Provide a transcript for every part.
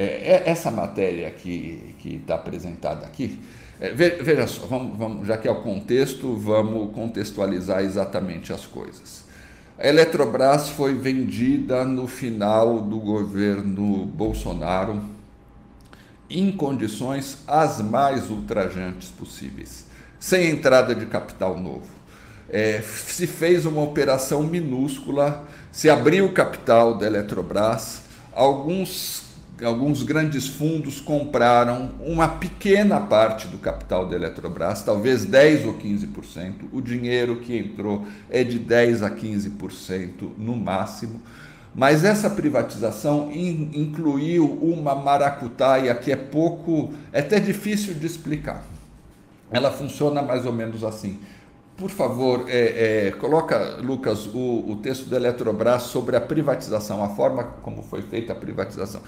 É, é essa matéria que está apresentada aqui, é, veja só, vamos, vamos, já que é o contexto, vamos contextualizar exatamente as coisas. A Eletrobras foi vendida no final do governo Bolsonaro em condições as mais ultrajantes possíveis, sem entrada de capital novo. É, se fez uma operação minúscula, se abriu o capital da Eletrobras, alguns alguns grandes fundos compraram uma pequena parte do capital da Eletrobras, talvez 10 ou 15%. O dinheiro que entrou é de 10 a 15% no máximo. Mas essa privatização in, incluiu uma maracutaia que é pouco, é até difícil de explicar. Ela funciona mais ou menos assim. Por favor, é, é, coloca, Lucas, o, o texto da Eletrobras sobre a privatização, a forma como foi feita a privatização.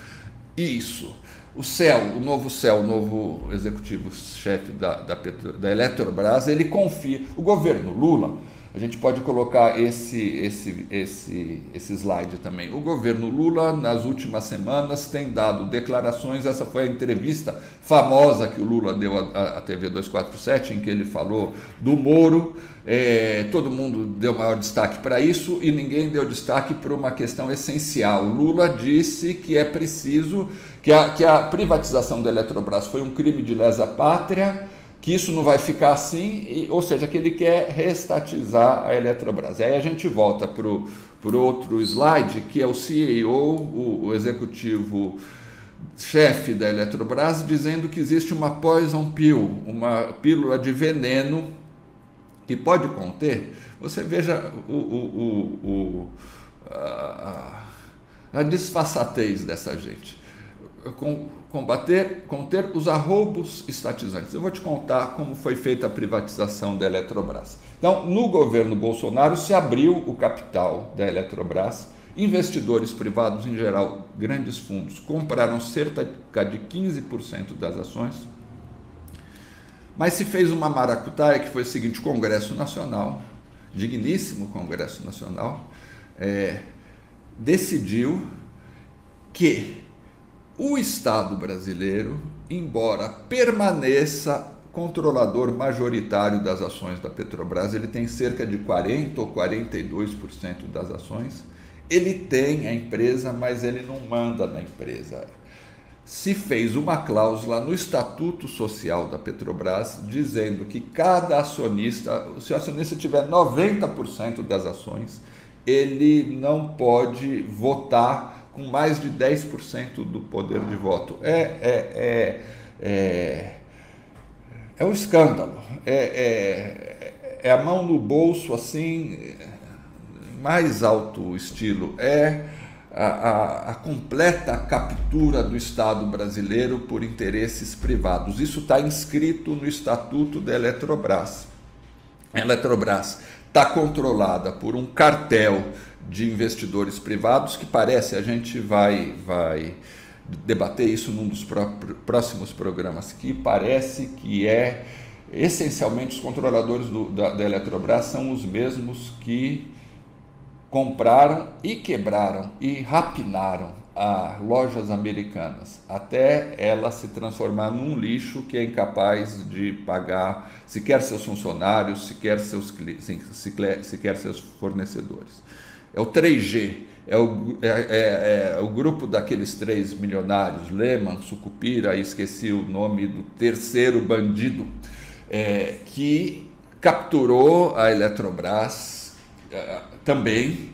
Isso. O CEL, o novo CEL, o novo executivo-chefe da, da, da Eletrobras, ele confia. O governo Lula, a gente pode colocar esse, esse, esse, esse slide também. O governo Lula, nas últimas semanas, tem dado declarações. Essa foi a entrevista famosa que o Lula deu à, à TV 247, em que ele falou do Moro. É, todo mundo deu maior destaque para isso e ninguém deu destaque para uma questão essencial. Lula disse que é preciso que a, que a privatização da Eletrobras foi um crime de lesa pátria que isso não vai ficar assim, ou seja, que ele quer reestatizar a Eletrobras. Aí a gente volta para o outro slide, que é o CEO, o, o executivo chefe da Eletrobras, dizendo que existe uma poison pill, uma pílula de veneno que pode conter. Você veja o, o, o a, a disfarçatez dessa gente. Com, combater, conter os arroubos estatizantes. Eu vou te contar como foi feita a privatização da Eletrobras. Então, no governo Bolsonaro se abriu o capital da Eletrobras, investidores privados em geral, grandes fundos, compraram cerca de 15% das ações. Mas se fez uma maracutaia que foi o seguinte: Congresso Nacional, digníssimo Congresso Nacional, é, decidiu que o Estado brasileiro, embora permaneça controlador majoritário das ações da Petrobras, ele tem cerca de 40 ou 42% das ações. Ele tem a empresa, mas ele não manda na empresa. Se fez uma cláusula no Estatuto Social da Petrobras dizendo que cada acionista, se o acionista tiver 90% das ações, ele não pode votar com mais de 10% do poder de voto. É, é, é, é, é um escândalo. É, é, é a mão no bolso, assim, mais alto estilo. É a, a, a, completa captura do Estado brasileiro por interesses privados. Isso está inscrito no Estatuto da Eletrobras. Eletrobras está controlada por um cartel de investidores privados, que parece, a gente vai, vai debater isso num dos próximos programas, que parece que é essencialmente os controladores do, da, da Eletrobras são os mesmos que compraram e quebraram e rapinaram a lojas americanas, até ela se transformar num lixo que é incapaz de pagar sequer seus funcionários, sequer seus, sequer, seus fornecedores. É o 3G, é o, é, é, é o grupo daqueles três milionários, Lehman, Sucupira, esqueci o nome do terceiro bandido, é, que capturou a Eletrobras é, também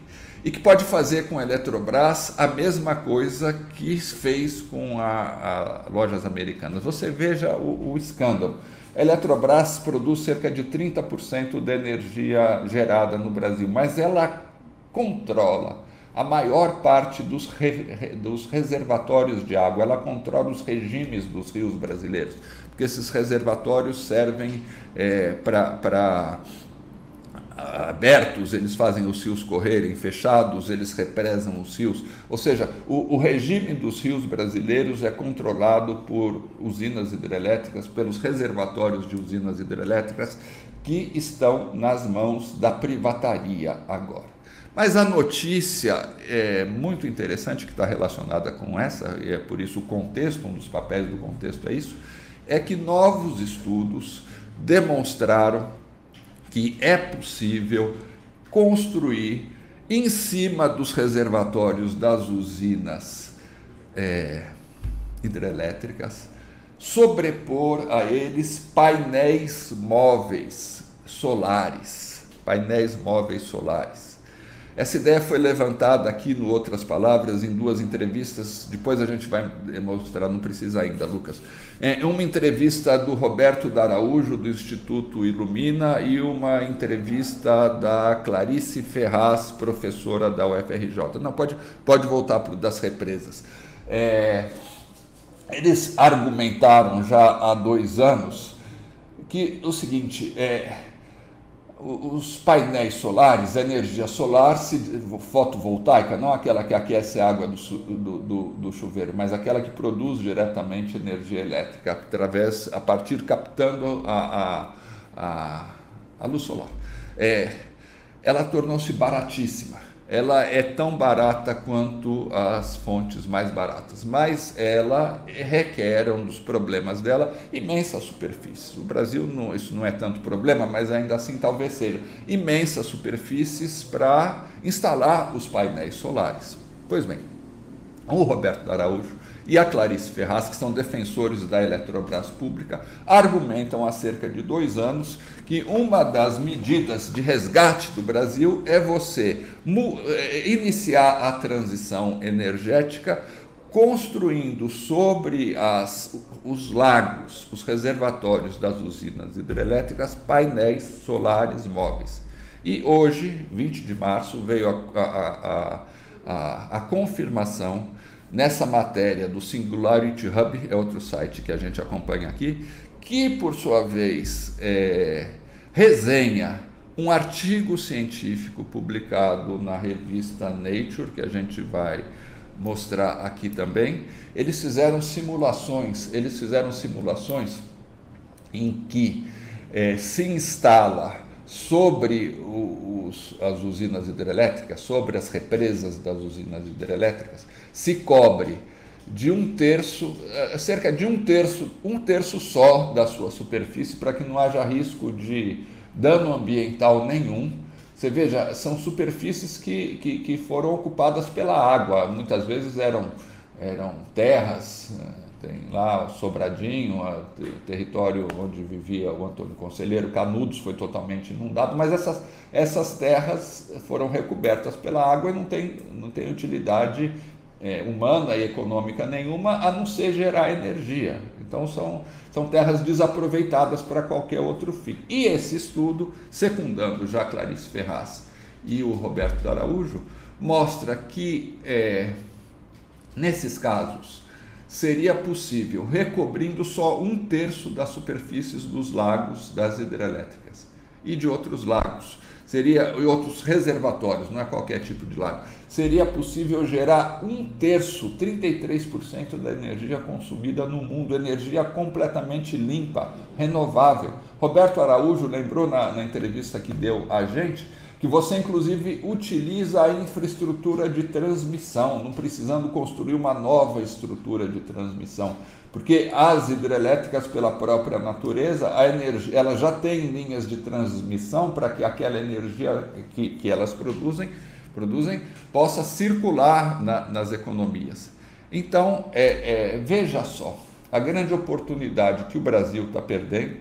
e que pode fazer com a Eletrobras a mesma coisa que fez com a, a lojas americanas. Você veja o, o escândalo. A Eletrobras produz cerca de 30% da energia gerada no Brasil, mas ela controla a maior parte dos, re, dos reservatórios de água, ela controla os regimes dos rios brasileiros, porque esses reservatórios servem é, para abertos, eles fazem os rios correrem, fechados, eles represam os rios. Ou seja, o, o, regime dos rios brasileiros é controlado por usinas hidrelétricas, pelos reservatórios de usinas hidrelétricas que estão nas mãos da privataria agora. Mas a notícia é muito interessante que está relacionada com essa, e é por isso o contexto, um dos papéis do contexto é isso, é que novos estudos demonstraram que é possível construir em cima dos reservatórios das usinas é, hidrelétricas, sobrepor a eles painéis móveis solares, painéis móveis solares. Essa ideia foi levantada aqui, no Outras Palavras, em duas entrevistas. Depois a gente vai mostrar, não precisa ainda, Lucas. É uma entrevista do Roberto Daraújo, do Instituto Ilumina, e uma entrevista da Clarice Ferraz, professora da UFRJ. Não, pode, pode voltar para das represas. É, eles argumentaram já há dois anos que o seguinte. É, os painéis solares, a energia solar fotovoltaica, não aquela que aquece a água do, do, do, do, chuveiro, mas aquela que produz diretamente energia elétrica através, a partir captando a, a, a, a luz solar. É, ela tornou-se baratíssima ela é tão barata quanto as fontes mais baratas, mas ela requer, um dos problemas dela, imensas superfícies. O Brasil, não, isso não é tanto problema, mas ainda assim talvez seja, imensas superfícies para instalar os painéis solares. Pois bem, o Roberto Araújo e a Clarice Ferraz, que são defensores da Eletrobras pública, argumentam há cerca de dois anos que uma das medidas de resgate do Brasil é você eh, iniciar a transição energética construindo sobre as, os lagos, os reservatórios das usinas hidrelétricas, painéis solares móveis. E hoje, 20 de março, veio a, a, a, a confirmação nessa matéria do Singularity Hub, é outro site que a gente acompanha aqui, que por sua vez é, resenha um artigo científico publicado na revista Nature, que a gente vai mostrar aqui também. Eles fizeram simulações, eles fizeram simulações em que é, se instala sobre os, as usinas hidrelétricas, sobre as represas das usinas hidrelétricas, se cobre de um terço, eh, cerca de um terço, um terço só da sua superfície, para que não haja risco de dano ambiental nenhum. Você veja, são superfícies que, que, que foram ocupadas pela água, muitas vezes eram, eram terras, né? tem lá Sobradinho, o território onde vivia o Antônio Conselheiro, Canudos foi totalmente inundado, mas essas, essas terras foram recobertas pela água e não tem, não tem utilidade é, humana e econômica nenhuma, a não ser gerar energia. Então são, são terras desaproveitadas para qualquer outro fim. E esse estudo, secundando já Clarice Ferraz e o Roberto Araújo, mostra que é, nesses casos seria possível, recobrindo só um terço das superfícies dos lagos das hidrelétricas e de outros lagos, seria e outros reservatórios, não é qualquer tipo de lago, seria possível gerar um terço, 33% da energia consumida no mundo, energia completamente limpa, renovável. Roberto Araújo lembrou na, na entrevista que deu a gente que você inclusive utiliza a infraestrutura de transmissão, não precisando construir uma nova estrutura de transmissão porque as hidrelétricas, pela própria natureza, a energia, elas já têm linhas de transmissão para que aquela energia que, que elas produzem, produzem possa circular na, nas economias. Então, é, é, veja só, a grande oportunidade que o Brasil está perdendo.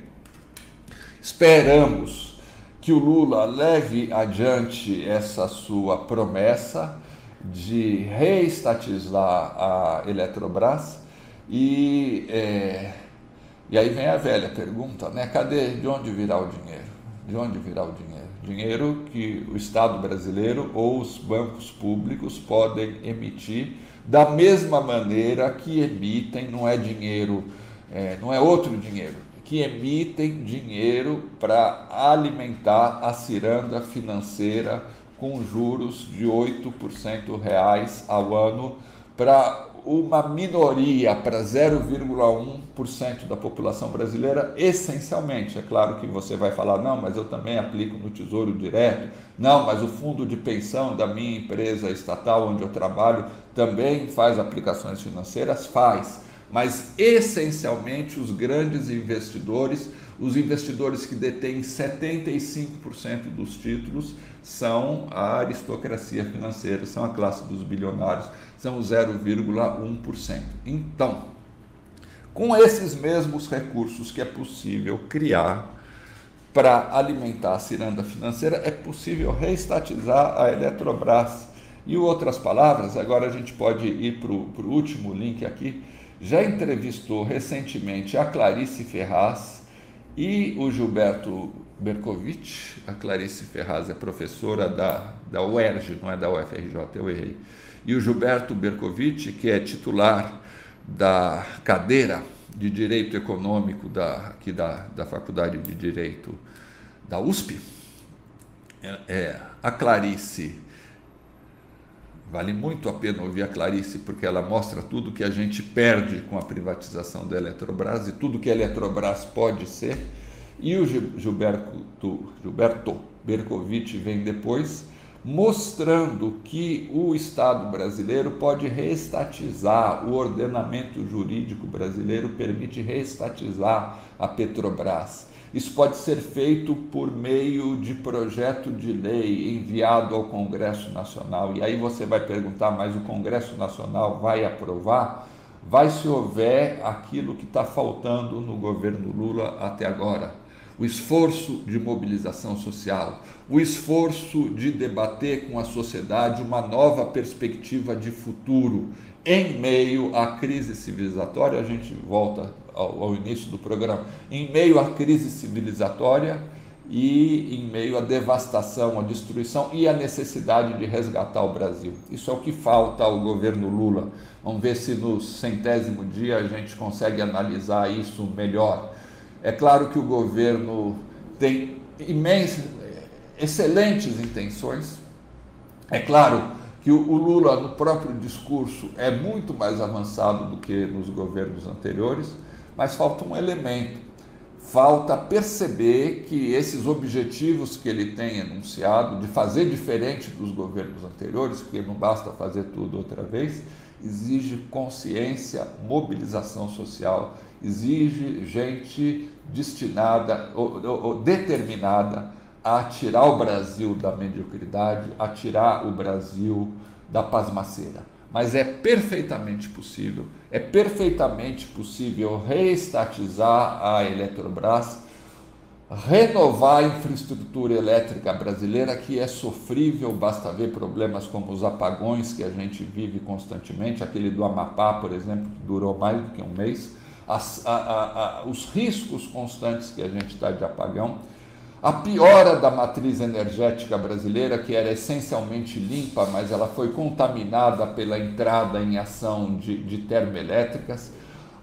Esperamos que o Lula leve adiante essa sua promessa de reestatizar a Eletrobras e, é, e aí vem a velha pergunta, né? Cadê, de onde virá o dinheiro? De onde virá o dinheiro? Dinheiro que o Estado brasileiro ou os bancos públicos podem emitir da mesma maneira que emitem, não é dinheiro, é, não é outro dinheiro, que emitem dinheiro para alimentar a ciranda financeira com juros de 8% reais ao ano para uma minoria para 0,1% da população brasileira, essencialmente. É claro que você vai falar, não, mas eu também aplico no Tesouro Direto, não, mas o fundo de pensão da minha empresa estatal onde eu trabalho também faz aplicações financeiras? Faz. Mas essencialmente os grandes investidores, os investidores que detêm 75% dos títulos, são a aristocracia financeira, são a classe dos bilionários, são 0,1%. Então, com esses mesmos recursos que é possível criar para alimentar a ciranda financeira, é possível reestatizar a Eletrobras. E outras palavras, agora a gente pode ir para o último link aqui, já entrevistou recentemente a Clarice Ferraz e o Gilberto Berkovitch, a Clarice Ferraz é professora da, da UERJ, não é da UFRJ, eu errei. E o Gilberto Berkovitch, que é titular da cadeira de Direito Econômico da, aqui da, da Faculdade de Direito da USP. É, é, a Clarice, vale muito a pena ouvir a Clarice, porque ela mostra tudo que a gente perde com a privatização da Eletrobras e tudo que a Eletrobras pode ser e o Gilberto, Gilberto Berkovitch vem depois, mostrando que o Estado brasileiro pode reestatizar, o ordenamento jurídico brasileiro permite reestatizar a Petrobras. Isso pode ser feito por meio de projeto de lei enviado ao Congresso Nacional. E aí você vai perguntar, mas o Congresso Nacional vai aprovar? Vai se houver aquilo que está faltando no governo Lula até agora o esforço de mobilização social, o esforço de debater com a sociedade uma nova perspectiva de futuro em meio à crise civilizatória. A gente volta ao, ao início do programa. Em meio à crise civilizatória e em meio à devastação, à destruição e à necessidade de resgatar o Brasil. Isso é o que falta ao governo Lula. Vamos ver se no centésimo dia a gente consegue analisar isso melhor. É claro que o governo tem imensas, excelentes intenções. É claro que o Lula, no próprio discurso, é muito mais avançado do que nos governos anteriores, mas falta um elemento. Falta perceber que esses objetivos que ele tem enunciado, de fazer diferente dos governos anteriores, porque não basta fazer tudo outra vez, exige consciência, mobilização social, exige gente destinada ou, ou, determinada a tirar o Brasil da mediocridade, a tirar o Brasil da pasmaceira. Mas é perfeitamente possível, é perfeitamente possível reestatizar a Eletrobras, renovar a infraestrutura elétrica brasileira, que é sofrível, basta ver problemas como os apagões que a gente vive constantemente, aquele do Amapá, por exemplo, que durou mais do que um mês as, a, a, a, os riscos constantes que a gente está de apagão, a piora da matriz energética brasileira, que era essencialmente limpa, mas ela foi contaminada pela entrada em ação de, de termoelétricas,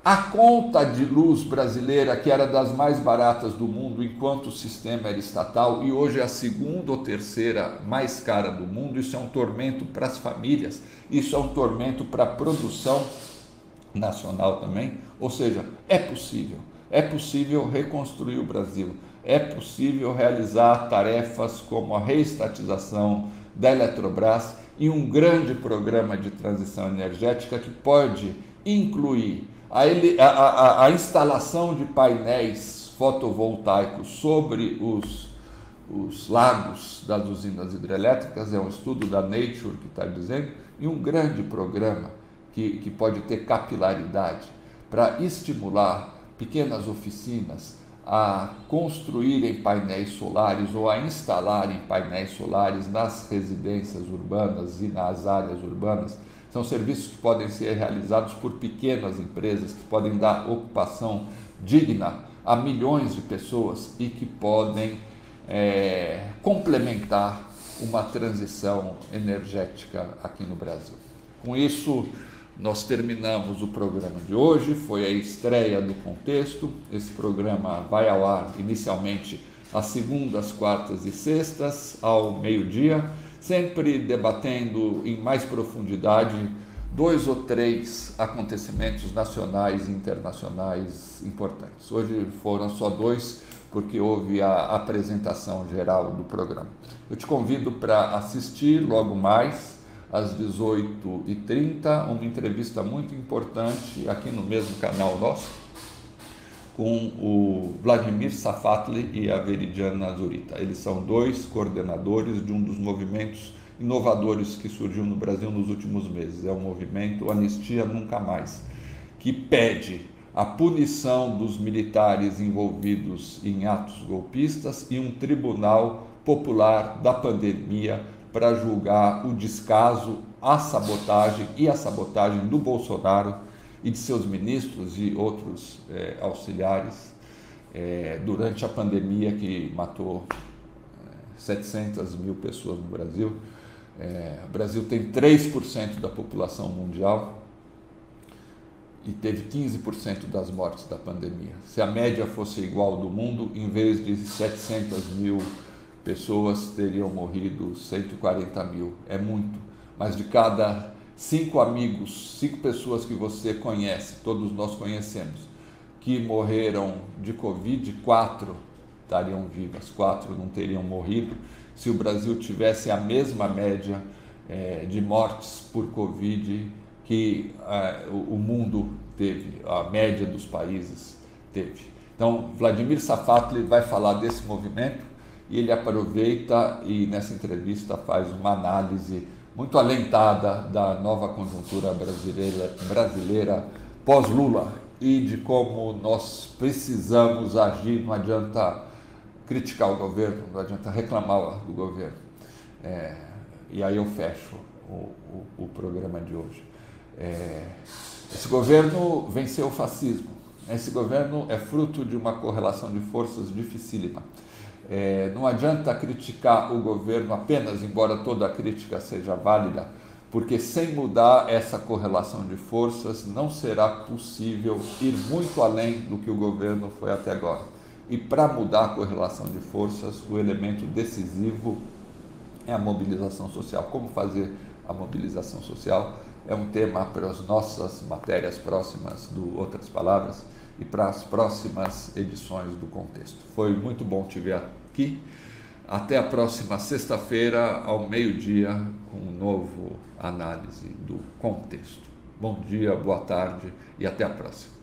a conta de luz brasileira, que era das mais baratas do mundo enquanto o sistema era estatal, e hoje é a segunda ou terceira mais cara do mundo, isso é um tormento para as famílias, isso é um tormento para a produção nacional também. Ou seja, é possível, é possível reconstruir o Brasil, é possível realizar tarefas como a reestatização da Eletrobras e um grande programa de transição energética que pode incluir a, a, a, a instalação de painéis fotovoltaicos sobre os, os lagos das usinas hidrelétricas, é um estudo da Nature que está dizendo, e um grande programa que, que pode ter capilaridade para estimular pequenas oficinas a construírem painéis solares ou a instalarem painéis solares nas residências urbanas e nas áreas urbanas. São serviços que podem ser realizados por pequenas empresas, que podem dar ocupação digna a milhões de pessoas e que podem é, complementar uma transição energética aqui no Brasil. Com isso, nós terminamos o programa de hoje, foi a estreia do contexto. Esse programa vai ao ar inicialmente às segundas, quartas e sextas, ao meio-dia, sempre debatendo em mais profundidade dois ou três acontecimentos nacionais e internacionais importantes. Hoje foram só dois, porque houve a apresentação geral do programa. Eu te convido para assistir logo mais, às 18h30, uma entrevista muito importante aqui no mesmo canal nosso, com o Vladimir Safatli e a Veridiana Zurita. Eles são dois coordenadores de um dos movimentos inovadores que surgiu no Brasil nos últimos meses. É o movimento Anistia Nunca Mais, que pede a punição dos militares envolvidos em atos golpistas e um tribunal popular da pandemia para julgar o descaso, a sabotagem e a sabotagem do Bolsonaro e de seus ministros e outros é, auxiliares é, durante a pandemia que matou é, 700 mil pessoas no Brasil. É, o Brasil tem 3% da população mundial e teve 15% das mortes da pandemia. Se a média fosse igual do mundo, em vez de 700 mil pessoas, teriam morrido 140 mil. É muito, mas de cada cinco amigos, cinco pessoas que você conhece, todos nós conhecemos, que morreram de Covid, quatro estariam vivas, quatro não teriam morrido se o Brasil tivesse a mesma média é, de mortes por Covid que é, o, o mundo teve, a média dos países teve. Então, Vladimir Safatli vai falar desse movimento e ele aproveita e nessa entrevista faz uma análise muito alentada da nova conjuntura brasileira, brasileira pós-Lula e de como nós precisamos agir, não adianta criticar o governo, não adianta reclamar do governo. É, e aí eu fecho o, o, o programa de hoje. É, esse governo venceu o fascismo. Esse governo é fruto de uma correlação de forças dificílima. É, não adianta criticar o governo apenas, embora toda a crítica seja válida, porque sem mudar essa correlação de forças não será possível ir muito além do que o governo foi até agora. E para mudar a correlação de forças, o elemento decisivo é a mobilização social. Como fazer a mobilização social é um tema para as nossas matérias próximas do Outras Palavras e para as próximas edições do Contexto. Foi muito bom te ver aqui. Até a próxima sexta-feira, ao meio-dia, com um novo análise do contexto. Bom dia, boa tarde e até a próxima.